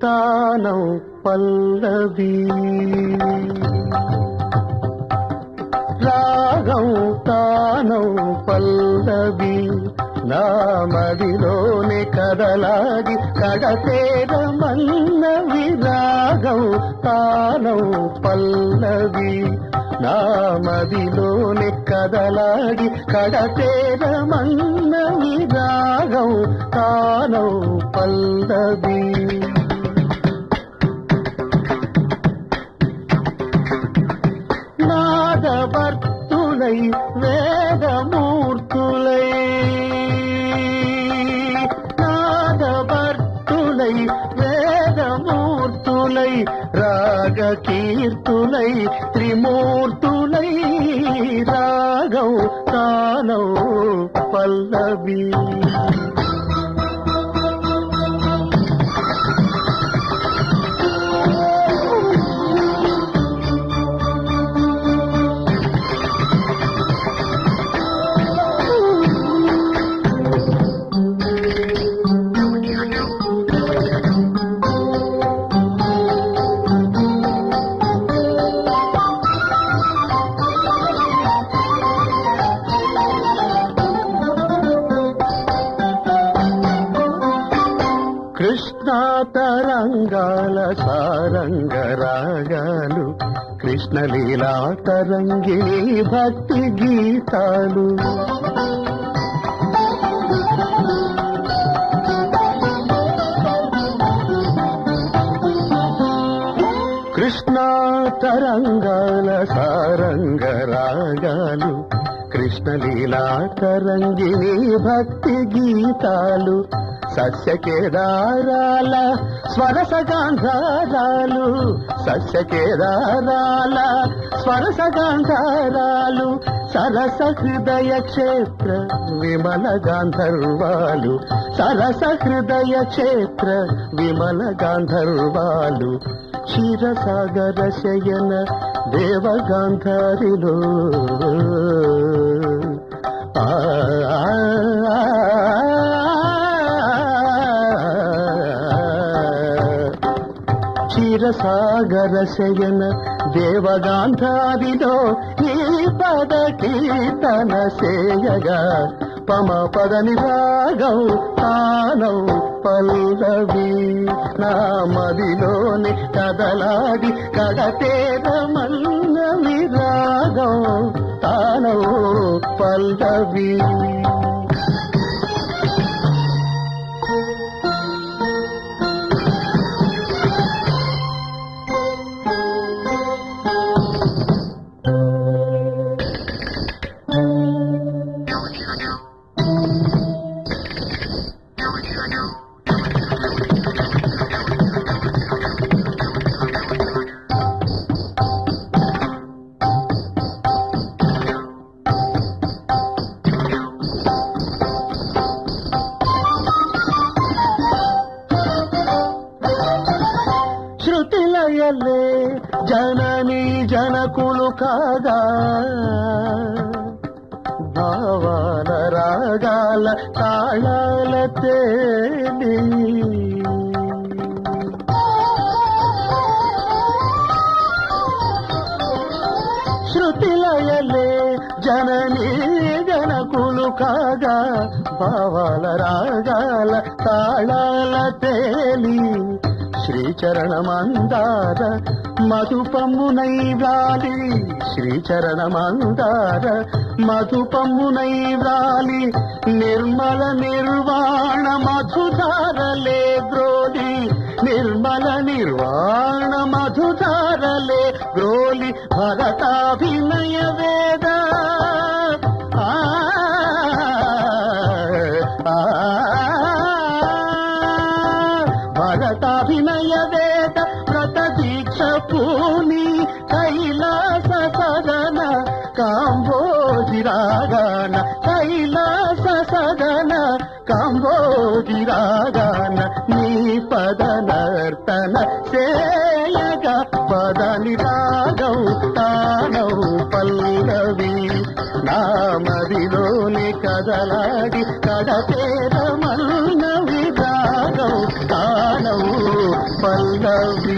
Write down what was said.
తానం పల్లవి. రాగం తానం పల్లవి నా కదలాగి కడతేర మన్నవి రాగం తానం పల్లవి నా మదిలోని కదలాగి కడతేర మన్నవి రాగం తానం పల్లవి నాదవర్తులై వేదమూర్తులై నాదవర్తులై వేదమూర్తులై రాగకీర్తులై త్రిమూర్తులై రాగం తానౌ పల్లవి కృష్ణా తరంగాల సారంగ రాగాలు కృష్ణలీలా తరంగిణి భక్తి గీతాలు. కృష్ణా తరంగాల సారంగ రాగాలు కృష్ణలీలా తరంగిణి భక్తి గీతాలు సస్యకేదారాల స్వరసగాంధారాలు సస్యకేదారాల స్వరసగాంధారాలు సరస హృదయ క్షేత్ర విమల గాంధర్వాలు సరస హృదయ క్షేత్ర విమల గాంధర్వాలు క్షీరసాగర శయన దేవగాంధారిలో. క్షీరసాగర శయన దేవగాంధారిలో ఈ పద కీర్తన సేయగా పమ పదని రాగం తానౌ పల్లవి. నా మదిలోని కదలాడి కడతేద మల్లవి రాగం తానౌ పల్లవి. జనని జనకులు కాగా భావాల రాగాల తాళాల తేలి. శృతిలయలే జనని జనకులు కాగా భావాల రాగాల తాళాల తేలి. శ్రీచరణమందార మధుపమ్మునై వ్రాలి. శ్రీచరణమందార మధుపమ్మునై వ్రాలి. నిర్మల నిర్వాణ మధుధారలే బ్రోలి. నిర్మల నిర్వాణ మధుధారలే బ్రోలి. భరతాభినయ వేద భరతాభినయ వేద వ్రత దీక్ష పూని కైలాస సదన కాంబోజిరాగాన కైలాస సదన కాంబోజిరాగాన నీ పదనర్తన సేయగ పదని రాగౌ తానౌ పల్లవి నా మదిలోని కదలాడి కడపేద కడతేరమ பல்லவோ பல்லவி